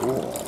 Cool.